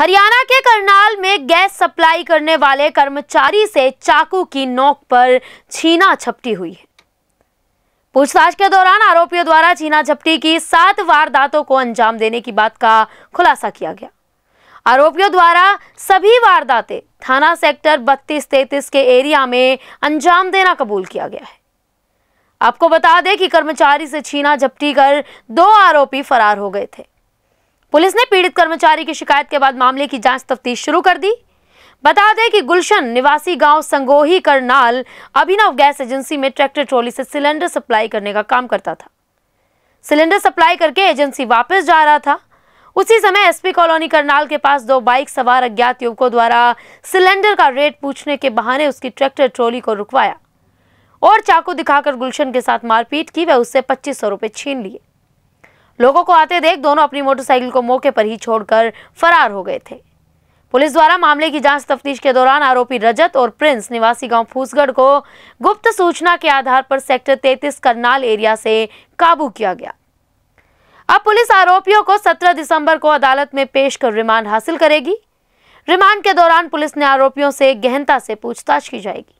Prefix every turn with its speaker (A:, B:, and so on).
A: हरियाणा के करनाल में gas supply करने वाले कर्मचारी से चाकू की नोक पर छीना छपटी हुई है। पूछताछ के दौरान आरोपियों द्वारा छीना झपटी की सात वारदातों को अंजाम देने की बात का खुलासा किया गया। आरोपियों द्वारा सभी वारदातें थाना सेक्टर बत्तीस तैतीस के एरिया में अंजाम देना कबूल किया गया है। आपको बता दें कि कर्मचारी से छीना झपटी कर दो आरोपी फरार हो गए थे। पुलिस ने पीड़ित कर्मचारी की शिकायत के बाद मामले की जाँच तफ्तीश शुरू कर दी। बता दें कि गुलशन निवासी गाँव संगोही करनाल अभिनव गैस एजेंसी में ट्रैक्टर ट्रॉली से सिलेंडर सप्लाई करने का काम करता था। सिलेंडर सप्लाई करके एजेंसी वापस जा रहा था। उसी समय एसपी कॉलोनी करनाल के पास दो बाइक सवार अज्ञात युवकों द्वारा सिलेंडर का रेट पूछने के बहाने उसकी ट्रैक्टर ट्रॉली को रुकवाया और चाकू दिखाकर गुलशन के साथ मारपीट की व उससे पच्चीस सौ रुपए छीन लिए। लोगों को आते देख दोनों अपनी मोटरसाइकिल को मौके पर ही छोड़कर फरार हो गए थे। पुलिस द्वारा मामले की जाँच तफ्तीश के दौरान आरोपी रजत और प्रिंस निवासी गाँव फूसगढ़ को गुप्त सूचना के आधार पर सेक्टर 33 करनाल एरिया से काबू किया गया। अब पुलिस आरोपियों को 17 दिसंबर को अदालत में पेश कर रिमांड हासिल करेगी। रिमांड के दौरान पुलिस ने आरोपियों से गहनता से पूछताछ की जाएगी।